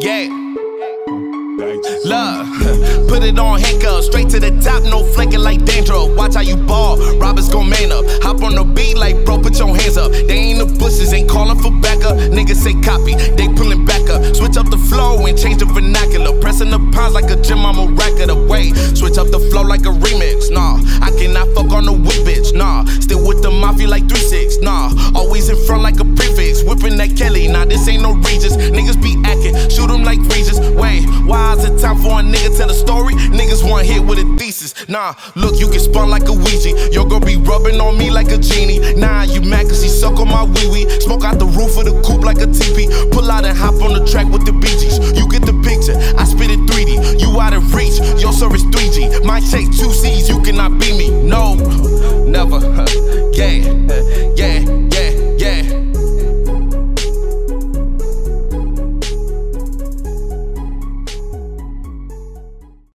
Yeah. Love, put it on handcuffs, straight to the top, no flaking like dandruff. Watch how you ball, Roberts gon' man up. Hop on the beat like bro, put your hands up. They ain't the bushes, ain't calling for backup. Niggas say copy, they pulling back up. Switch up the flow and change the vernacular. Pressing the pounds like a gym, I'm a racket away. Switch up the flow like a remix, nah. I cannot fuck on the whip, bitch, nah. Still with the mafia like 3-6, nah. Always in front like a prefix, whipping that Kelly, nah. This ain't no Regis. Niggas a nigga tell a story? Niggas want hit with a thesis. Nah, look, you get spun like a Ouija. Your girl be rubbing on me like a genie. Nah, you mad cause she suck on my wee wee. Smoke out the roof of the coupe like a teepee. Pull out and hop on the track with the BGs. You get the picture, I spit it 3D. You out of reach, your service 3G. My take two C's, you cannot beat me. No, never. Yeah.